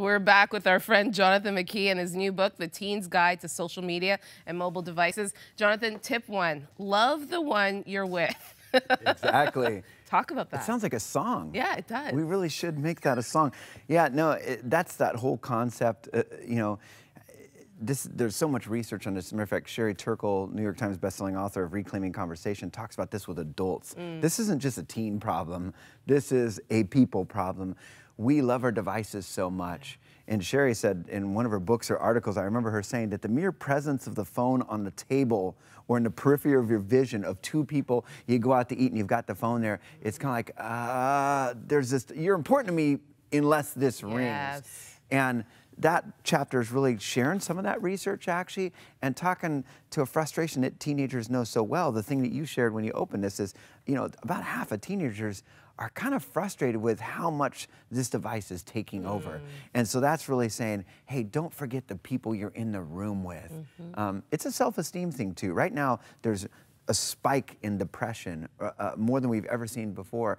We're back with our friend Jonathan McKee and his new book, The Teen's Guide to Social Media and Mobile Devices. Jonathan, tip one love the one you're with. exactly. Talk about that. It sounds like a song. Yeah, it does. We really should make that a song. Yeah, no, it, that's that whole concept. Uh, you know, this, there's so much research on this. As a matter of fact, Sherry Turkle, New York Times bestselling author of Reclaiming Conversation, talks about this with adults. Mm. This isn't just a teen problem. This is a people problem. We love our devices so much. And Sherry said in one of her books or articles, I remember her saying that the mere presence of the phone on the table or in the periphery of your vision of two people, you go out to eat and you've got the phone there, it's kind of like, uh, there's this, you're important to me unless this yes. rings. And that chapter is really sharing some of that research actually and talking to a frustration that teenagers know so well. The thing that you shared when you opened this is, you know, about half of teenagers are kind of frustrated with how much this device is taking mm. over. And so that's really saying, hey, don't forget the people you're in the room with. Mm -hmm. um, it's a self-esteem thing too. Right now, there's a spike in depression, uh, uh, more than we've ever seen before.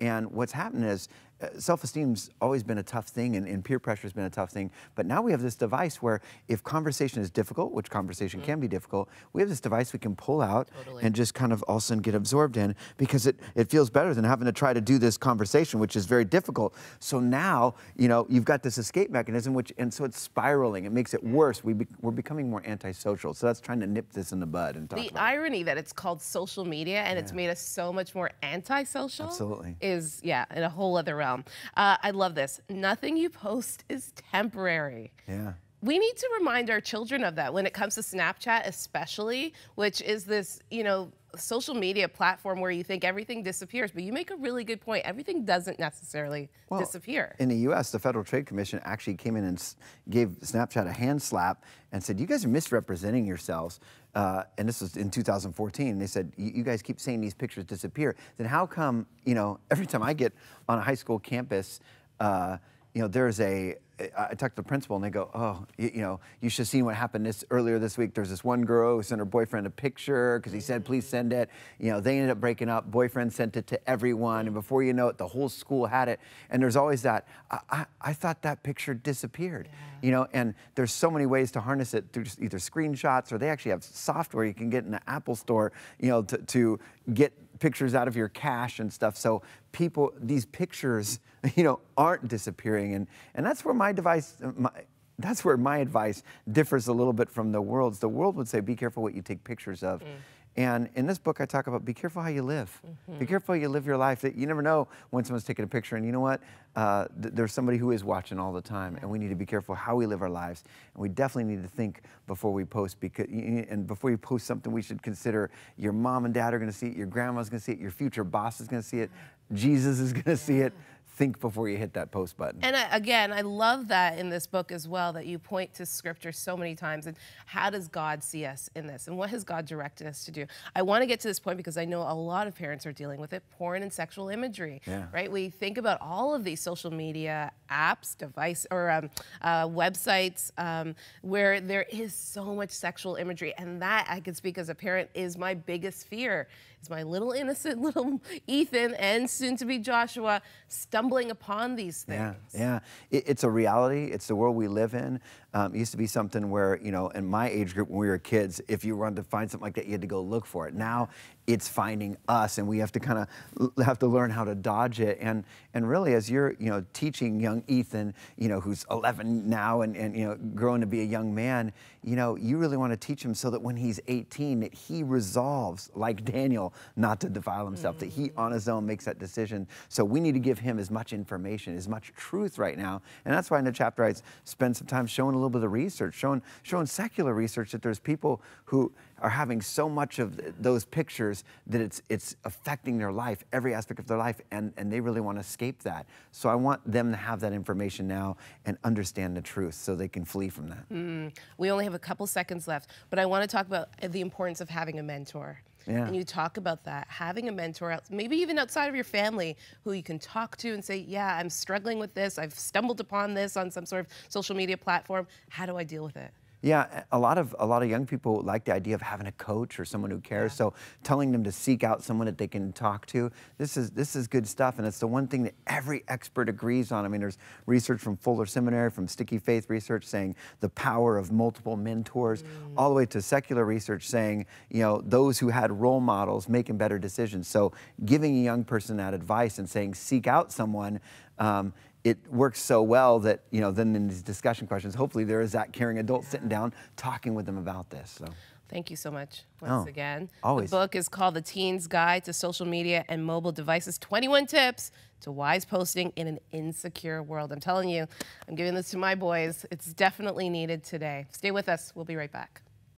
And what's happened is self-esteem's always been a tough thing and, and, peer pressure has been a tough thing. But now we have this device where if conversation is difficult, which conversation mm -hmm. can be difficult, we have this device we can pull out totally. and just kind of all of a sudden get absorbed in because it, it feels better than having to try to do this conversation, which is very difficult. So now, you know, you've got this escape mechanism, which and so it's spiraling. It makes it worse. We be, we're becoming more antisocial. So that's trying to nip this in the bud and talk The irony that it's called social media and yeah. it's made us so much more antisocial Absolutely. is, yeah, in a whole other realm. Uh, I love this. Nothing you post is temporary. Yeah we need to remind our children of that when it comes to Snapchat, especially, which is this, you know, social media platform where you think everything disappears. But you make a really good point. Everything doesn't necessarily well, disappear. In the U.S., the Federal Trade Commission actually came in and gave Snapchat a hand slap and said, "You guys are misrepresenting yourselves." Uh, and this was in 2014. They said, "You guys keep saying these pictures disappear. Then how come, you know, every time I get on a high school campus?" Uh, you know, there's a, I talked to the principal and they go, oh, you, you, know, you should have seen what happened this earlier this week. There's this one girl who sent her boyfriend a picture because he said, mm. please send it. You know, they ended up breaking up. Boyfriend sent it to everyone. And before you know it, the whole school had it. And there's always that, I, I, I thought that picture disappeared. Yeah. You know, and there's so many ways to harness it through either screenshots or they actually have software you can get in the Apple store, you know, to, to get pictures out of your cache and stuff. So people, these pictures, you know, aren't disappearing. And, and that's where my device, my, that's where my advice differs a little bit from the world's. The world would say, be careful what you take pictures of. Mm. And in this book, I talk about be careful how you live. Mm -hmm. Be mm-hmm. careful how you live your life. That You never know when someone's taking a picture. And you know what? Uh, th there's somebody who is watching all the time. And we need to be careful how we live our lives. And we definitely need to think before we post. Because, and before you post something, we should consider your mom and dad are going to see it, your grandma's going to see it, your future boss is going to see it, Jesus is going to see it think before you hit that post button. And I, again, I love that in this book as well, that you point to scripture so many times. And how does God see us in this? And what has God directed us to do? I want to get to this point because I know a lot of parents are dealing with it porn and sexual imagery, yeah. right? We think about all of these social media apps, device, or um, uh, websites um, where there is so much sexual imagery. And that, I can speak as a parent, is my biggest fear. Is my little innocent little Ethan and soon to be Joshua stumbling upon these things. Yeah, yeah. It, it's a reality. It's the world we live in. Um, it used to be something where, you know, in my age group when we were kids, if you wanted to find something like that, you had to go look for it. Now it's finding us and we have to kind of have to learn how to dodge it. And, and really as you're, you know, teaching young Ethan, you know, who's 11 now and, and, you know, growing to be a young man, you know, you really want to teach him so that when he's 18, that he resolves, like Daniel, not to defile himself, mm that he on his own makes that decision. So we need to give him as much information, as much truth right now. And that's why in the chapter I spend some time showing a little bit of research, showing, showing secular research that there's people who are having so much of those pictures that it's, it's affecting their life, every aspect of their life, and, and they really want to escape that. So I want them to have that information now and understand the truth so they can flee from that. Mm. We only have a couple seconds left, but I want to talk about the importance of having a mentor. Yeah. And you talk about that, having a mentor, maybe even outside of your family, who you can talk to and say, yeah, I'm struggling with this. I've stumbled upon this on some sort of social media platform. How do I deal with it? Yeah, a lot of a lot of young people like the idea of having a coach or someone who cares. Yeah. So telling them to seek out someone that they can talk to. This is this is good stuff, and it's the one thing that every expert agrees on. I mean, there's research from Fuller Seminary, from Sticky Faith research saying the power of multiple mentors, mm. all the way to secular research saying you know those who had role models making better decisions. So giving a young person that advice and saying seek out someone. Um, it works so well that you know then in these discussion questions hopefully there is that caring adult yeah. sitting down talking with them about this so. Thank you so much once oh, again. Always. the book is called the teens guide to social media and mobile devices 21 tips to wise posting in an insecure world. I'm telling you i'm giving this to my boys. It's definitely needed today. Stay with us. We'll be right back